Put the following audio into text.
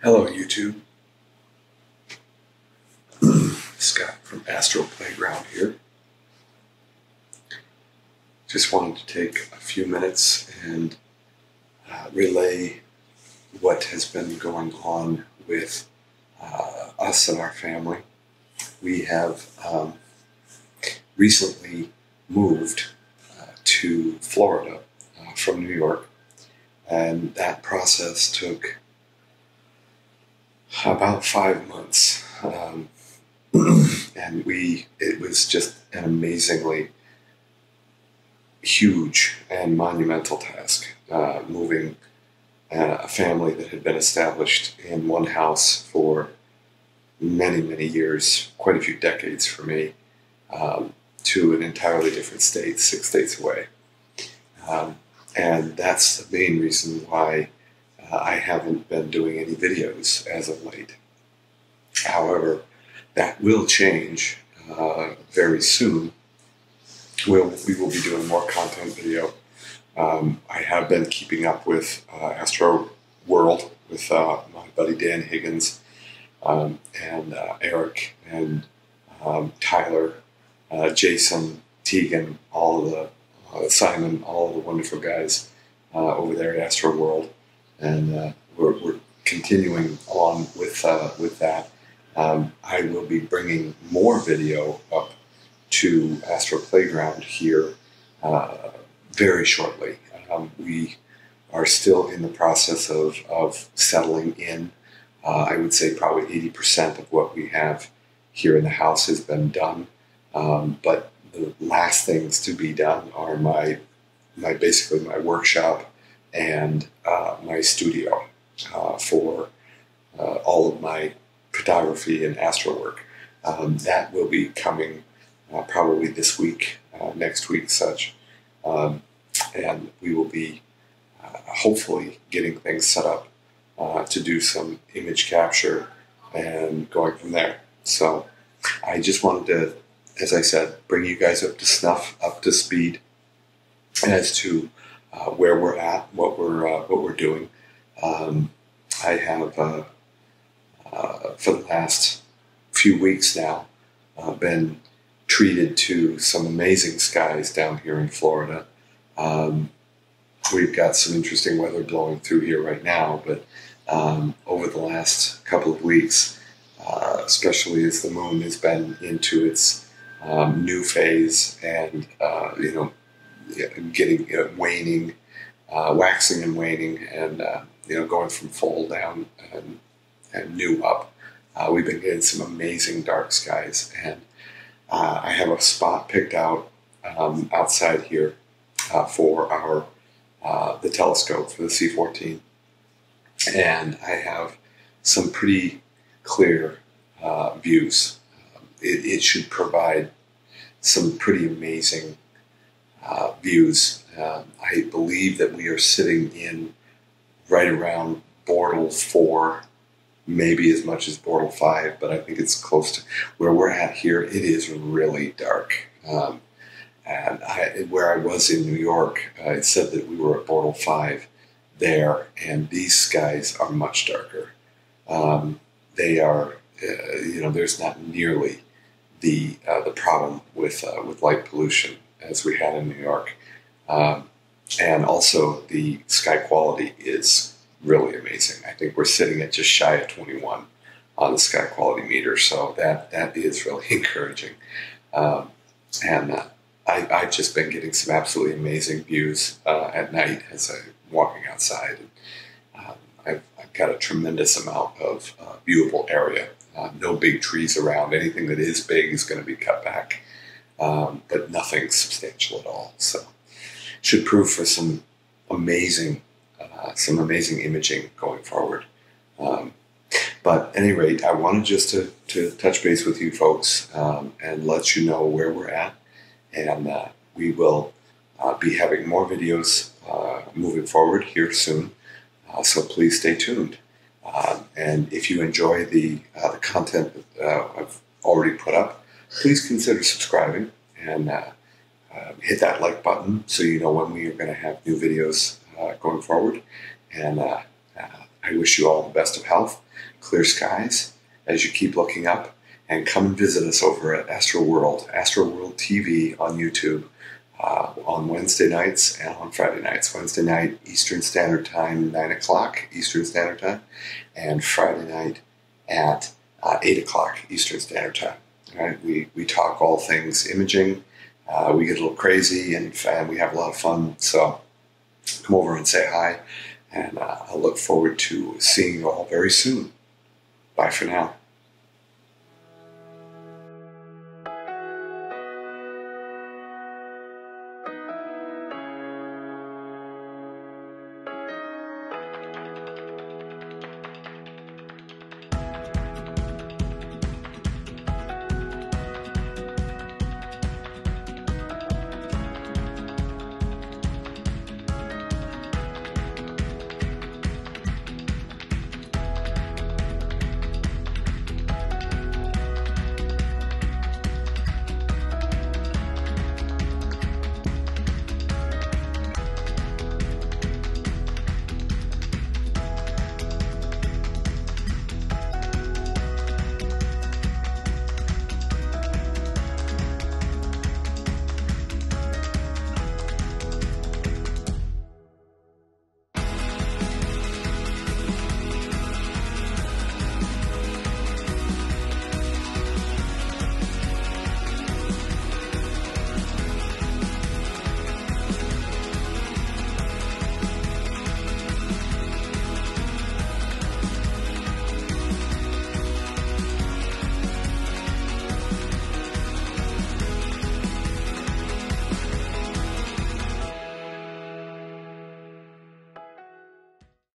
Hello, YouTube. Scott from Astro Playground here. Just wanted to take a few minutes and uh, relay what has been going on with uh, us and our family. We have um, recently moved uh, to Florida uh, from New York, and that process took about five months. Um, and we, it was just an amazingly huge and monumental task, uh, moving uh, a family that had been established in one house for many, many years, quite a few decades for me, um, to an entirely different state, six states away. Um, and that's the main reason why I haven't been doing any videos as of late. However, that will change uh, very soon. We'll, we will be doing more content video. Um, I have been keeping up with uh, Astro World with uh, my buddy Dan Higgins um, and uh, Eric and um, Tyler, uh, Jason, Tegan, all of the Simon, all of the wonderful guys over there at Astro World and uh, we're, we're, continuing on with uh, with that. Um, I will be bringing more video up to Astro Playground here uh, very shortly. Um, we are still in the process of, of settling in. Uh, I would say probably 80% of what we have here in the house has been done. Um, but the last things to be done are my my basically my workshop and uh, my studio uh, for uh, all of my photography and astro work. Um, that will be coming uh, probably this week, next week, such. Um, and we will be hopefully getting things set up to do some image capture and going from there. So I just wanted to, as I said, bring you guys up to snuff, up to speed as to uh, where we're at, what we're uh, what we're doing. Um, I have uh, uh for the last few weeks now uh, been treated to some amazing skies down here in Florida. Um, we've got some interesting weather blowing through here right now, but um, over the last couple of weeks, uh, especially as the moon has been into its um, new phase and you know getting you know, waning, uh, waxing and waning, and uh, you know going from full down and, and new up. Uh, we've been getting some amazing dark skies, and uh, I have a spot picked out um, outside here uh, for our uh, the telescope for the C14, and I have some pretty clear views. Um, it, it should provide some pretty amazing uh, views. Uh, I believe that we are sitting in right around Bortle 4, maybe as much as Bortle 5, but I think it's close to where we're at here. It is really dark. Um, and I, where I was in New York, uh, it said that we were at Bortle 5 there, and these skies are much darker. Um, they are, uh, you know, there's not nearly the uh, the problem with with light pollution as we had in New York. Um, and also, the sky quality is really amazing. I think we're sitting at just shy of 21 on the sky quality meter, so that that is really encouraging. Um, and uh, I, have just been getting some absolutely amazing views uh, at night as I'm walking outside. And, um, I've, I've, got a tremendous amount of uh, viewable area. Uh, no big trees around. Anything that is big is going to be cut back um, but nothing substantial at all. So should prove for some amazing, uh, some amazing imaging going forward. Um, but any rate, I wanted just to, to touch base with you folks um, and let you know where we're at. And uh, we will uh, be having more videos uh, moving forward here soon. Uh, so please stay tuned. Um, and if you enjoy the, uh, the content I've already put up, please consider subscribing and uh, uh, hit that like button so you know when we are going to have new videos uh, going forward. And uh, uh, I wish you all the best of health, clear skies as you keep looking up, and come and visit us over at Astro World, Astro World TV on YouTube. Uh, on Wednesday nights and on Friday nights. Wednesday night, Eastern Standard Time, 9 o'clock Eastern Standard Time, and Friday night at uh, 8 o'clock Eastern Standard Time. Right, we, we talk all things imaging. Uh, we get a little crazy and, and we have a lot of fun. So come over and say hi. And uh, I look forward to seeing you all very soon. Bye for now.